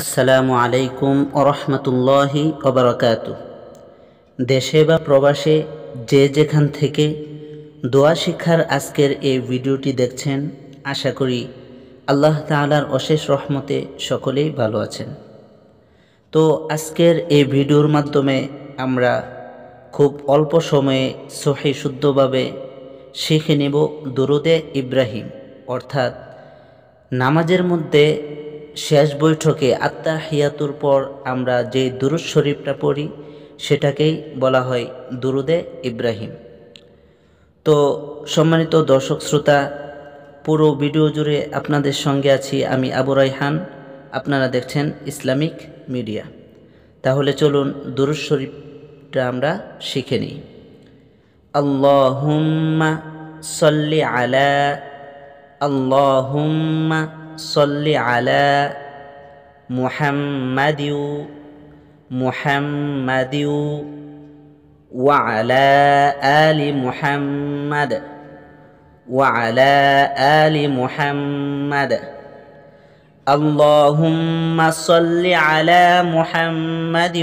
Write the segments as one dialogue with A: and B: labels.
A: আসসালামু আলাইকুম ওরহমতুল্লাহি ওবরাকাত দেশে বা প্রবাসে যে যেখান থেকে দোয়া শিক্ষার আজকের এই ভিডিওটি দেখছেন, আশা করি আল্লাহ তাআলার অশেষ রহমতে সকলেই ভালো আছেন। তো আজকের এই ভিডিওর মাধ্যমে আমরা খুব অল্প সময়ে সহি শুদ্ধভাবে শিখে নেব দুরুদে ইব্রাহিম, অর্থাৎ নামাজের মধ্যে শেষ বৈঠকে আত্মা হিয়াতুর পর আমরা যে দুরুদ শরীফটা পড়ি, সেটাকেই বলা হয় দুরুদে ইব্রাহিম। তো সম্মানিত দর্শক শ্রোতা, পুরো ভিডিও জুড়ে আপনাদের সঙ্গে আছি আমি আবু রাইহান আপনারা দেখছেন ইসলামিক মিডিয়া। তাহলে চলুন দুরুদ শরীফটা আমরা শিখে নিই। আল্লাহুম্মা সল্লি আলা, আল্লাহুম্মা صل على محمد محمد وعلى آل محمد وعلى آل محمد. اللهم صل على محمد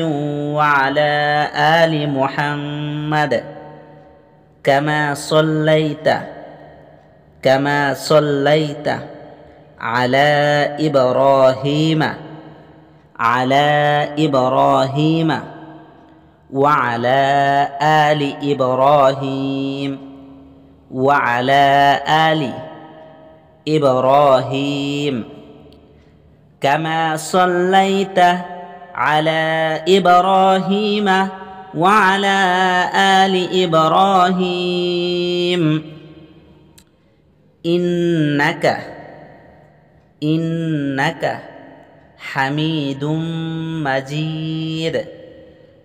A: وعلى آل محمد. كما صليت كما صليت. على إبراهيم على إبراهيم وعلى آل إبراهيم وعلى آل إبراهيم. كما صليت على إبراهيم وعلى آل إبراهيم. إنك إنك حميد مجيد.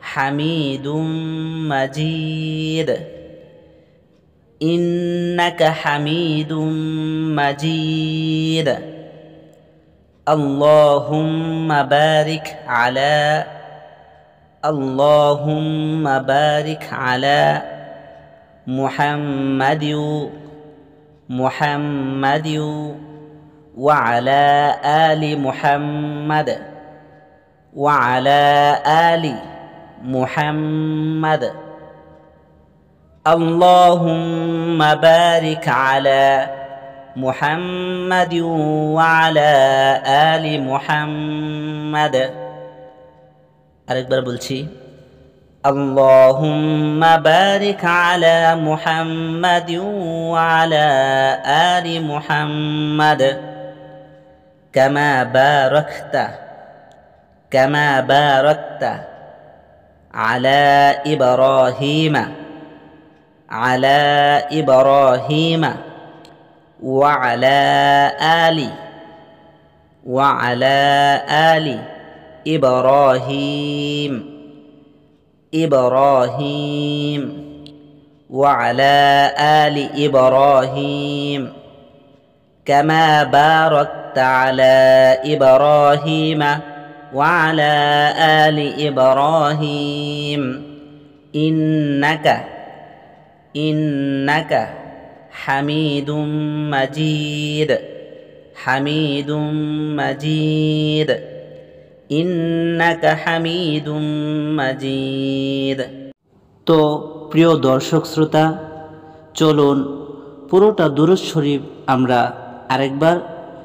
A: حميد مجيد. إنك حميد مجيد. اللهم بارك على اللهم بارك على محمد محمد وعلى آل محمد وعلى آل محمد اللهم بارك على محمد وعلى آل محمد আরেকবার বলছি اللهم بارك على محمد وعلى آل محمد كما باركت كما باركت على إبراهيم على إبراهيم وعلى آل وعلى آل إبراهيم إبراهيم وعلى آل إبراهيم كما باركت على إبراهيم وعلى آل إبراهيم إنك إنك حميد مجيد حميد مجيد إنك حميد مجيد তো প্রিয় দর্শক শ্রোতা চলুন পুরোটা দুরুদ শরীফ আমরা আরেকবার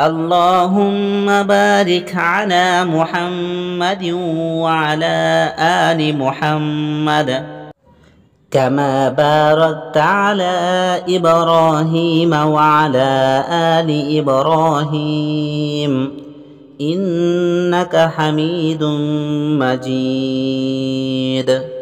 A: اللهم بارك على محمد وعلى آل محمد. كما باركت على إبراهيم وعلى آل إبراهيم. إنك حميد مجيد.